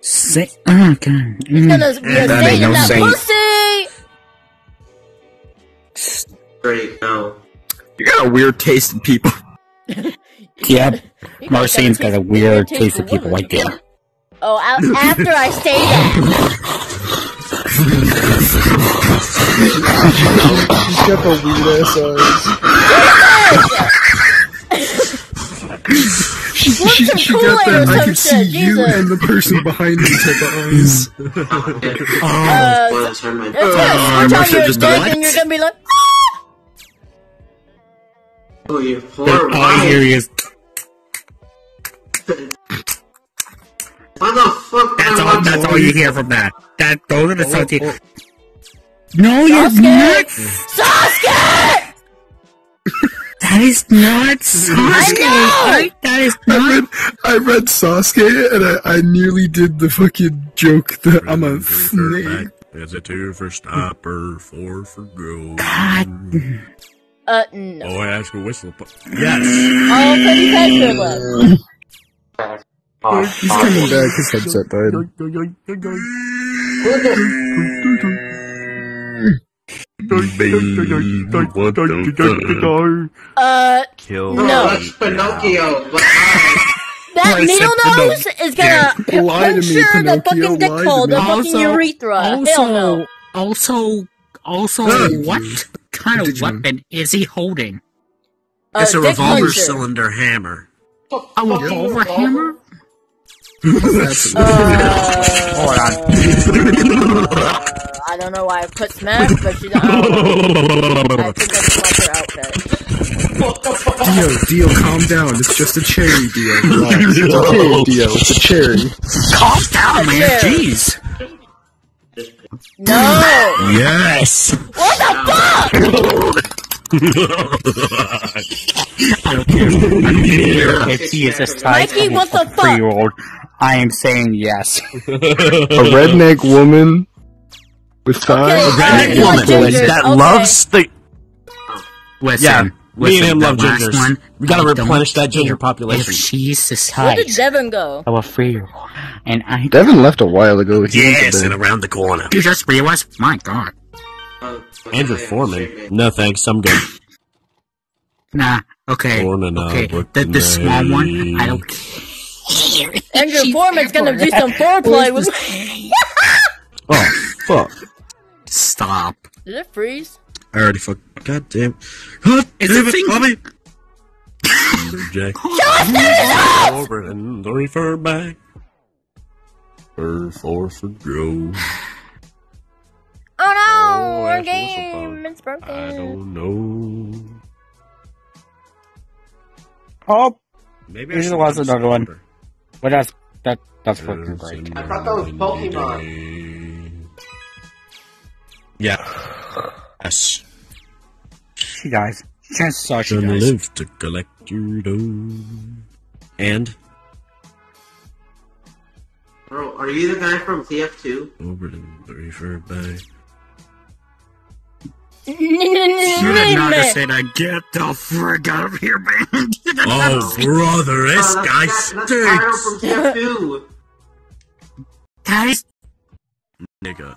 Say, oh god. He's Mm. gonna be a That saint ain't no that saint. pussy! Great, no. You got a weird taste in people. Yep. You Marcine's got a weird taste taste for of people women. like that. Oh, a- after I say that. She's got the weird ass eyes. she, Flip she, she got that. I some can see shit, you Jesus. and the person behind you type of eyes. Uh, Well, that's my it's gonna switch Marcia on your just dick and you're gonna be like, Oh, you poor All I hear is, Why the fuck that's all, that's all you hear from that. That, those are the sounds you No, you're Sasuke! not! Sasuke! That is not Sasuke! know! I- That is I read, I read Sasuke and I, I nearly did the fucking joke that I'm a snake. There's a two for stopper, four for go. God. Uh, no. Oh, I ask a whistle. pu- Yes. Oh, Freddy Fazbear left. He's coming back, his headset died. Uh, Kill. No, No. that's Pinocchio, but I. that I said needle nose is gonna Yeah, lie to me, puncture the fucking dick hole, me. the fucking urethra. Hell no. also, also, what kind of weapon is he holding? Uh, It's a revolver puncher. cylinder hammer. A revolver hammer? That's Uh, Hold on. I don't know why I put smash, but she don't. I don't know. I think I just want her outfit. Dio, Dio, calm down. It's just a cherry, Dio. Relax. It's okay, Dio. It's a cherry. Calm down, man. Yeah. Jeez. No! Yes. What the fuck? I don't care. I don't care if he is the size Mikey, of what the a fuck? three-year-old. I am saying yes. A redneck woman with thighs. Okay, Redneck uh, woman ginger, that okay. loves the. Listen, Yeah, me and him love last gingers. One, We gotta I replenish that ginger care population. If she's the Where did size Devin go? of a three-year-old, and I Devin left a while ago. He went to Yes, and around the corner. you just realized, my God, Uh, Andrew Foreman. No thanks, I'm good. nah, okay, Born in, uh, okay, the, the small one, I don't care. Andrew She's Foreman's gonna do some foreplay with. Oh, fuck. Stop. Did it freeze? I already fuck. God damn. God It's damn a it, thing. Bobby. Jack. Over and the refer back. For four for go. Oh no! Oh, our that's what's game! about- It's broken. I don't know. Oh, Maybe Here's I the should last do another one. Slaughter. but that's that that's fucking great. I thought that was Pokemon. Yeah. Yes. She dies. Chances are she Gonna dies. live to collect your dough. And Bro, are you the guy from TF2? over to the refer back. You did not just say that. Get the frick out of here, man. Oh, brother, this Oh, guy that's, that's, that's Pyro from TF2. That is Nigga.